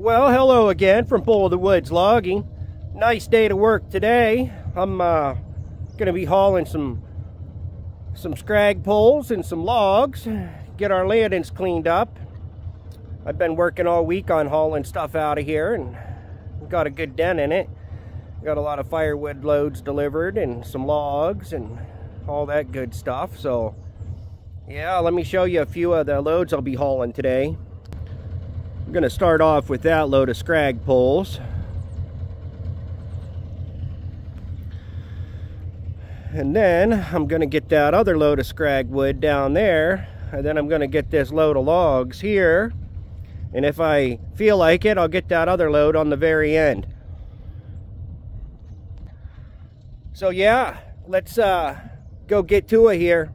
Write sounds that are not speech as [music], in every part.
Well, hello again from Bull of the Woods Logging. Nice day to work today. I'm uh, going to be hauling some some scrag poles and some logs, get our landings cleaned up. I've been working all week on hauling stuff out of here and got a good dent in it. Got a lot of firewood loads delivered and some logs and all that good stuff. So, yeah, let me show you a few of the loads I'll be hauling today. I'm going to start off with that load of scrag poles. And then I'm going to get that other load of scrag wood down there. And then I'm going to get this load of logs here. And if I feel like it, I'll get that other load on the very end. So yeah, let's uh, go get to it here.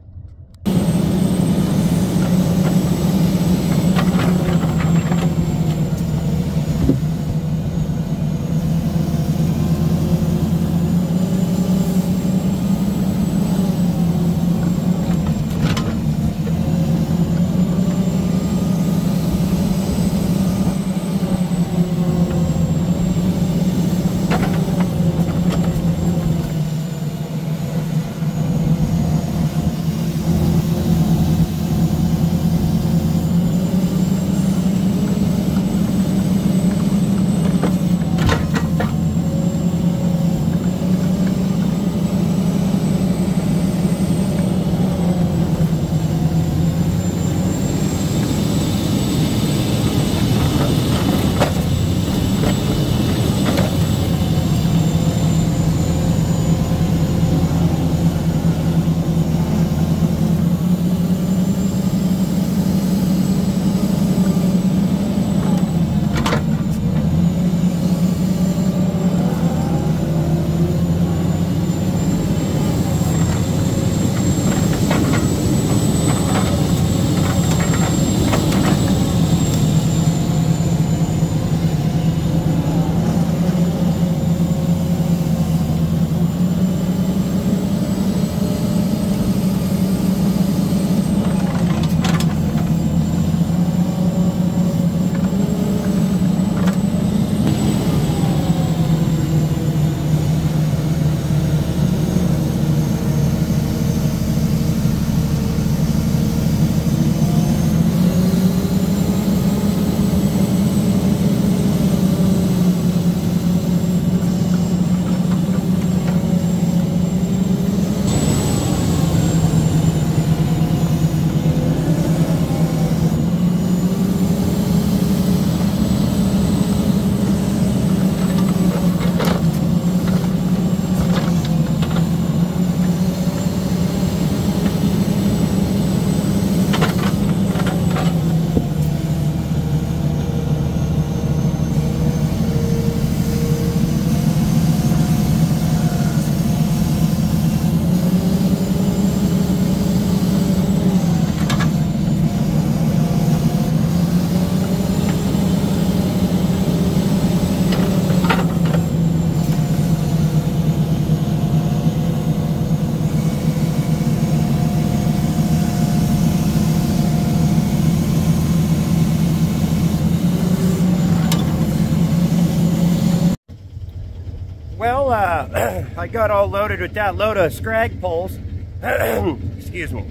I got all loaded with that load of scrag poles. [clears throat] Excuse me.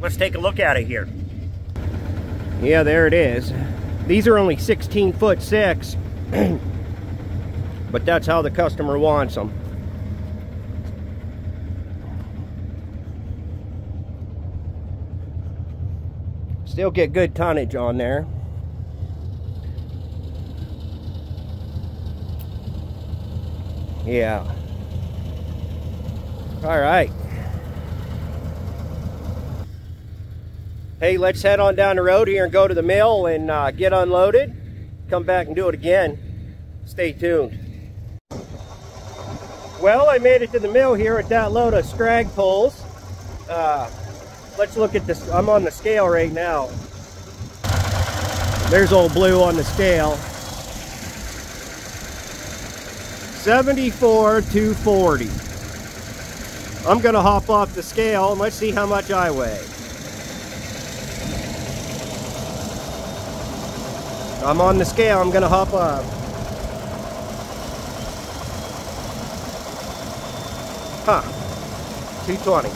Let's take a look at it here. Yeah, there it is. These are only 16 foot 6, [clears throat] but that's how the customer wants them. Still get good tonnage on there. Yeah. All right. Hey, let's head on down the road here and go to the mill and uh, get unloaded. Come back and do it again. Stay tuned. Well, I made it to the mill here with that load of scrag poles. Uh, let's look at this. I'm on the scale right now. There's old blue on the scale. 74 to 40. I'm gonna hop off the scale and let's see how much I weigh. I'm on the scale. I'm gonna hop up. Huh. 220.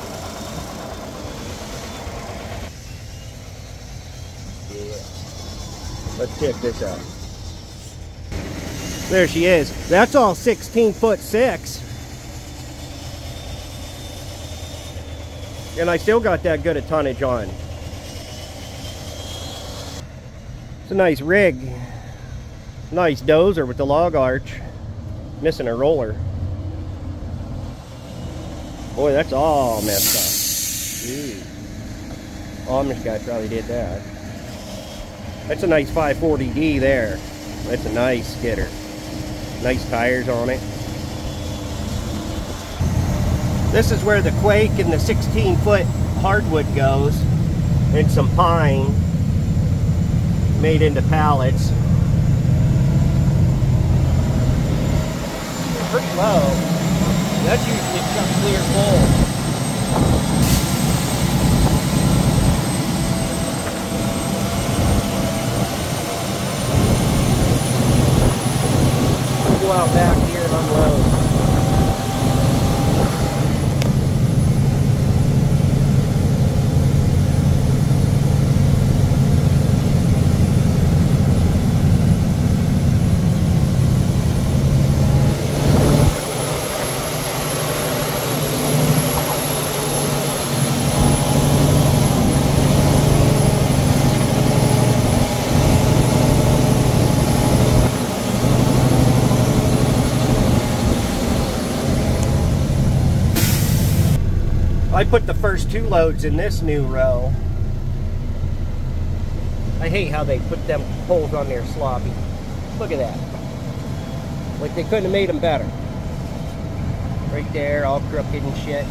Yeah. Let's check this out. There she is. That's all 16 foot 6. And I still got that good a tonnage on. It's a nice rig. Nice dozer with the log arch. Missing a roller. Boy, that's all messed up. Jeez. Amish guy probably did that. That's a nice 540D there. That's a nice skidder. Nice tires on it. This is where the Quake and the 16 foot hardwood goes. And some pine made into pallets. Pretty low. That's usually just clear full. Go out back here and unload. Put the first two loads in this new row. I hate how they put them holes on there sloppy. Look at that. Like they couldn't have made them better. Right there, all crooked and shit.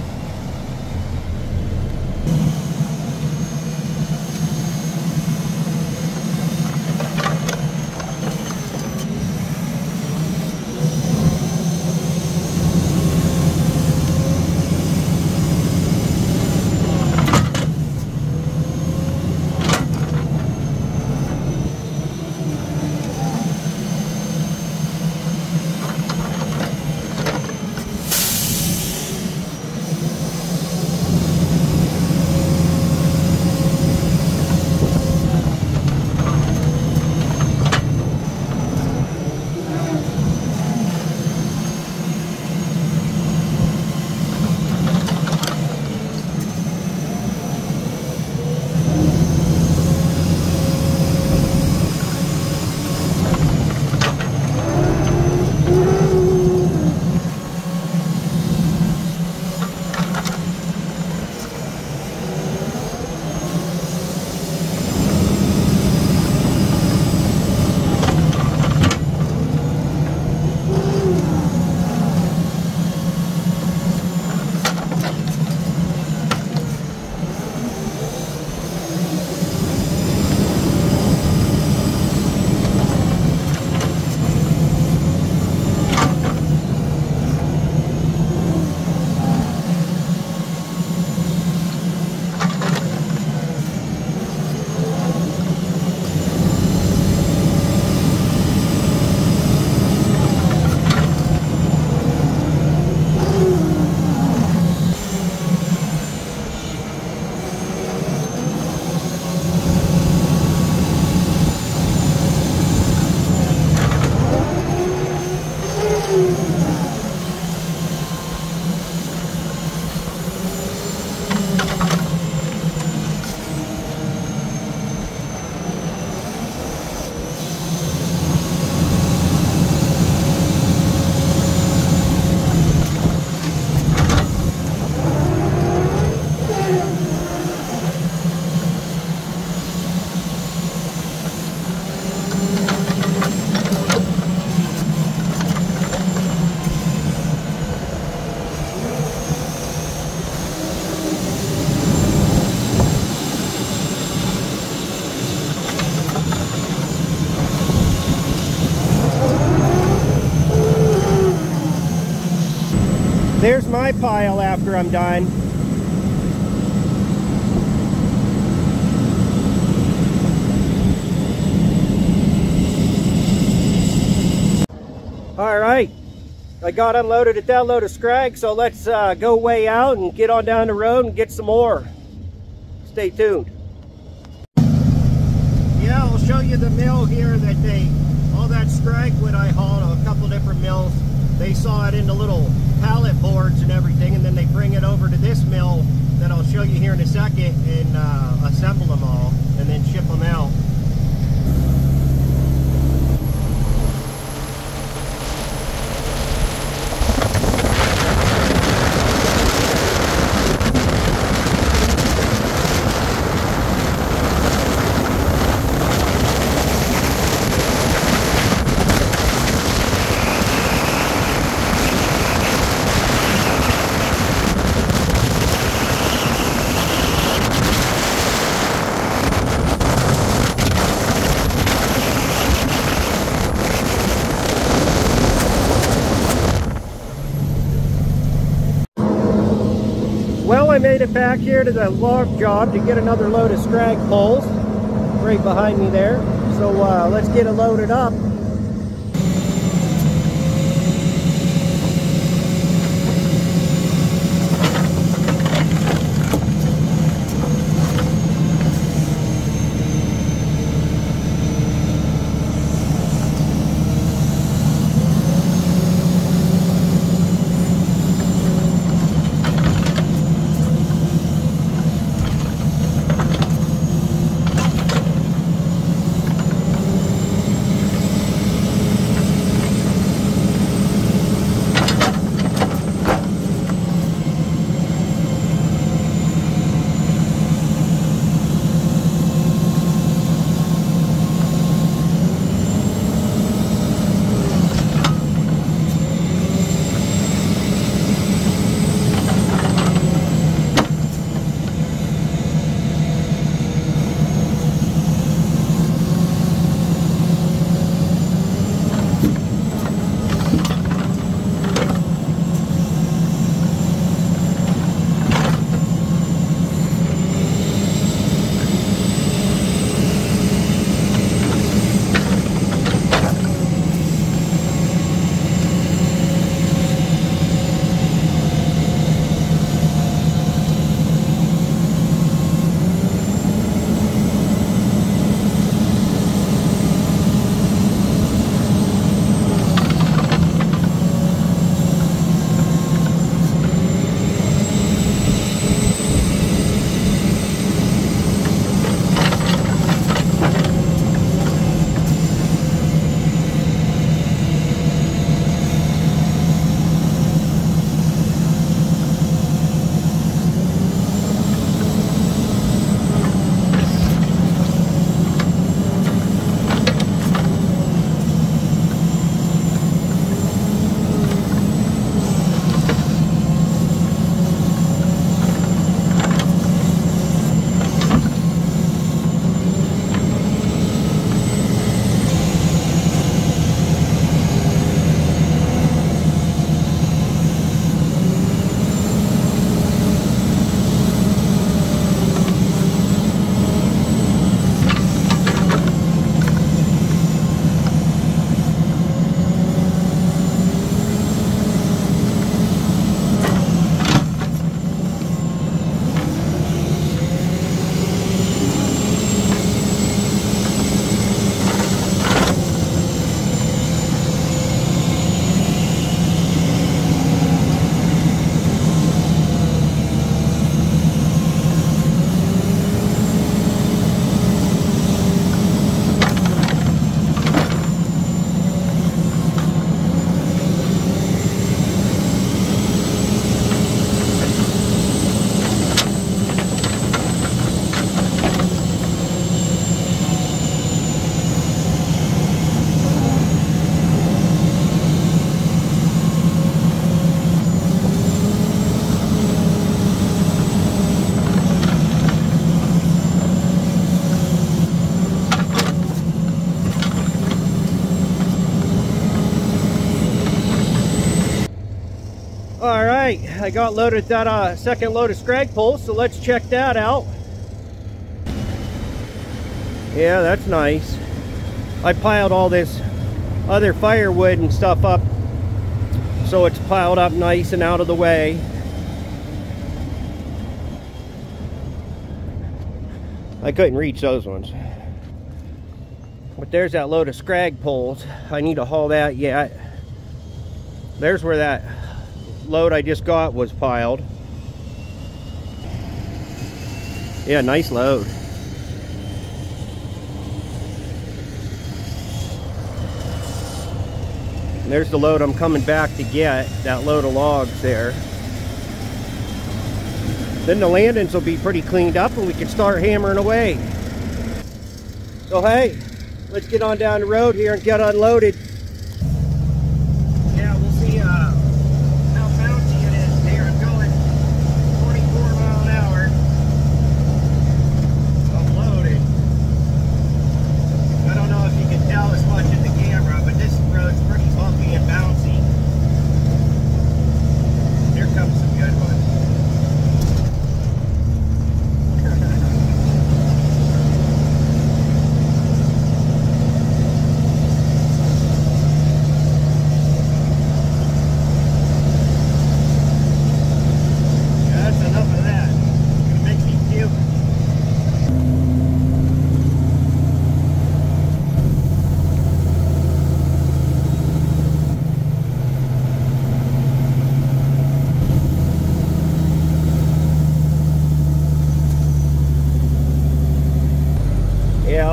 Pile after I'm done. All right, I got unloaded at that load of scrag, so let's uh, go way out and get on down the road and get some more. Stay tuned. Yeah, I'll show you the mill here that they, all that scrag wood I hauled, a couple different mills, they saw it into little pallet boards and everything, and then they bring it over to this mill that I'll show you here in a second and uh, assemble them all and then ship them out. Made it back here to the log job to get another load of scrag poles right behind me there. So uh, let's get it loaded up. I got loaded that uh, second load of scrag poles, so let's check that out. Yeah, that's nice. I piled all this other firewood and stuff up so it's piled up nice and out of the way. I couldn't reach those ones. But there's that load of scrag poles. I need to haul that yet. There's where that load I just got was piled. Yeah, nice load. there's the load I'm coming back to get, that load of logs there. Then the landings will be pretty cleaned up and we can start hammering away. So hey, let's get on down the road here and get unloaded.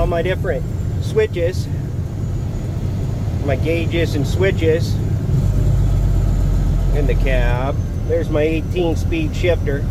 My different switches, my gauges and switches in the cab. There's my 18 speed shifter.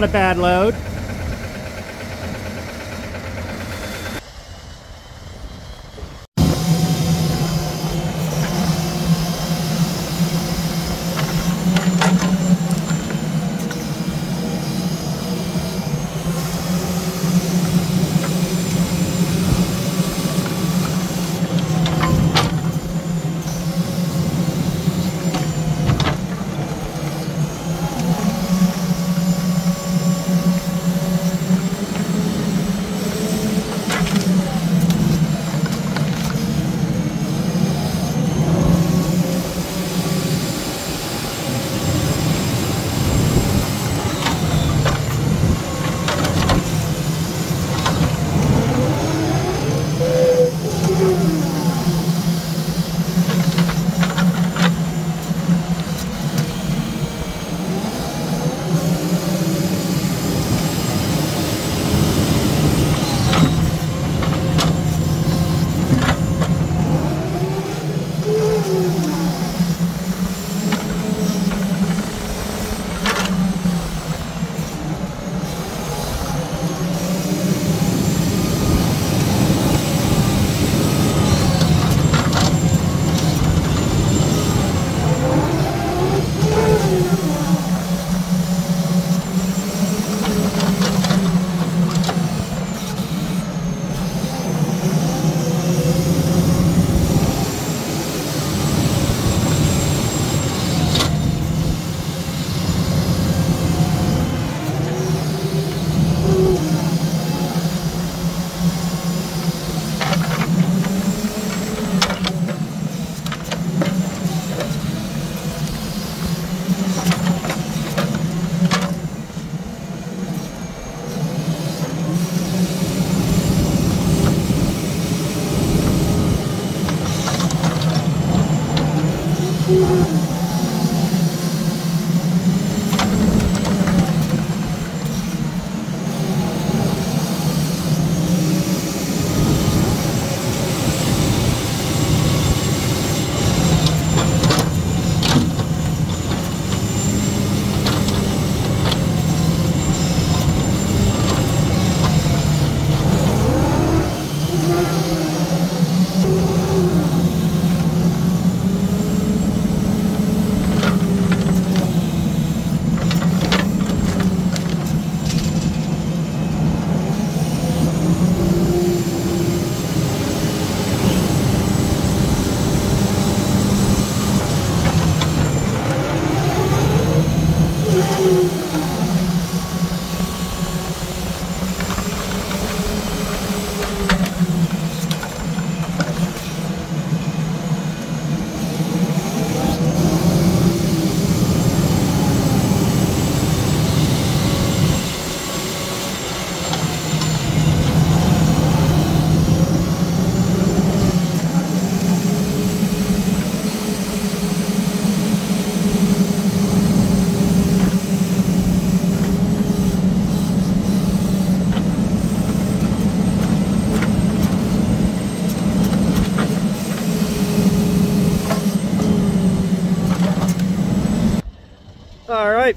Not a bad load.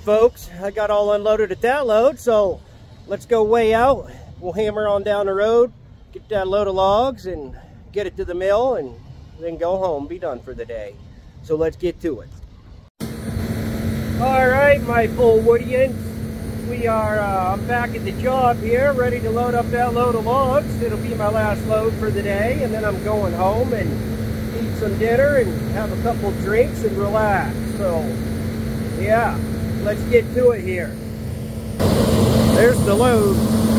Folks, I got all unloaded at that load, so let's go way out. We'll hammer on down the road, get that load of logs and get it to the mill and then go home, be done for the day. So let's get to it. All right, my full Woodians, we are uh, back at the job here, ready to load up that load of logs. It'll be my last load for the day, and then I'm going home and eat some dinner and have a couple drinks and relax. So yeah, let's get to it here. There's the load.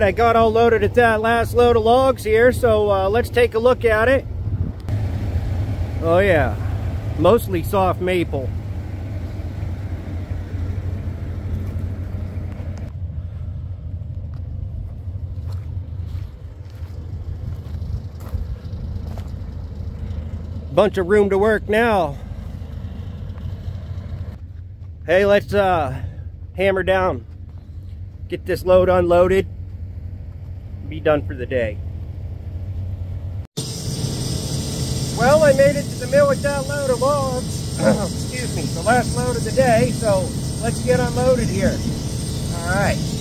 Right, I got all loaded at that last load of logs here, so uh, let's take a look at it. Oh yeah, mostly soft maple. Bunch of room to work now. Hey, let's uh, hammer down. Get this load unloaded. Be done for the day. Well, I made it to the mill with that load of logs. [clears throat] Excuse me, the last load of the day, so let's get unloaded here. All right.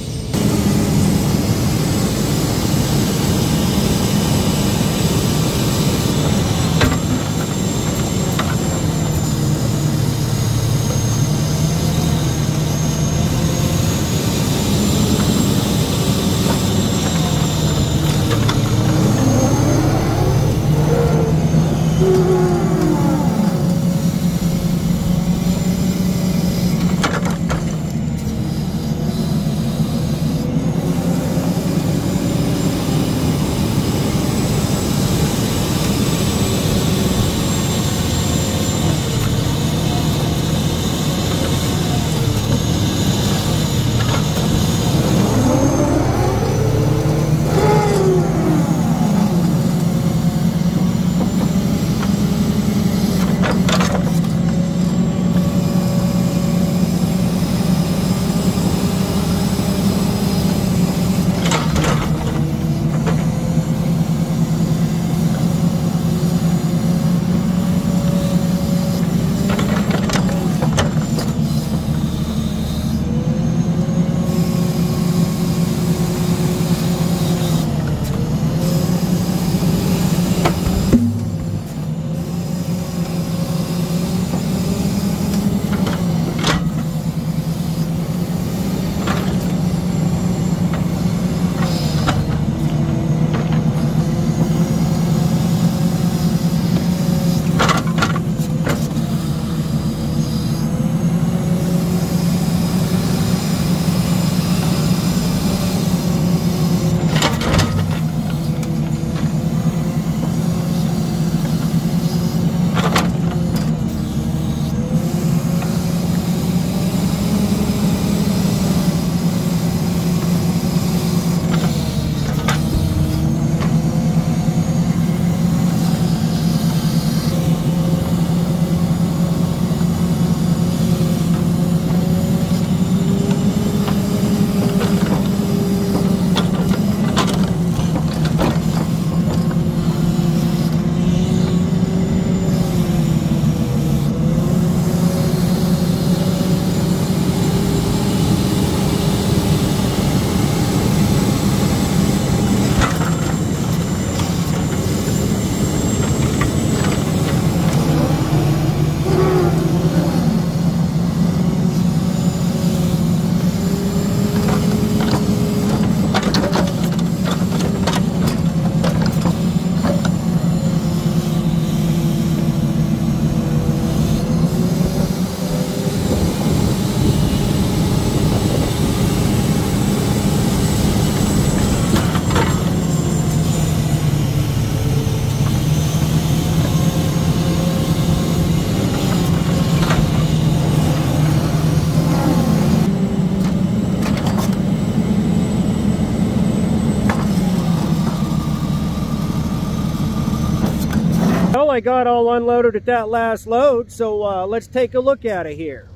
Got all unloaded at that last load, so uh, let's take a look at it here.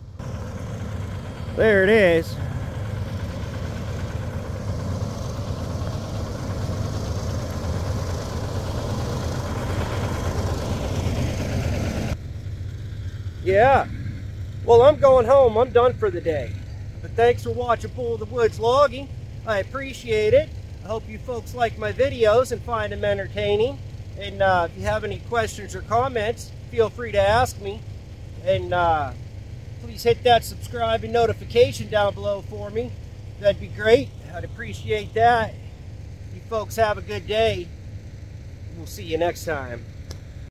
There it is. Yeah. Well, I'm going home. I'm done for the day. But thanks for watching Bull of the Woods Logging. I appreciate it. I hope you folks like my videos and find them entertaining. And uh, if you have any questions or comments, feel free to ask me. And uh, please hit that subscribe and notification down below for me. That'd be great. I'd appreciate that. You folks have a good day. We'll see you next time.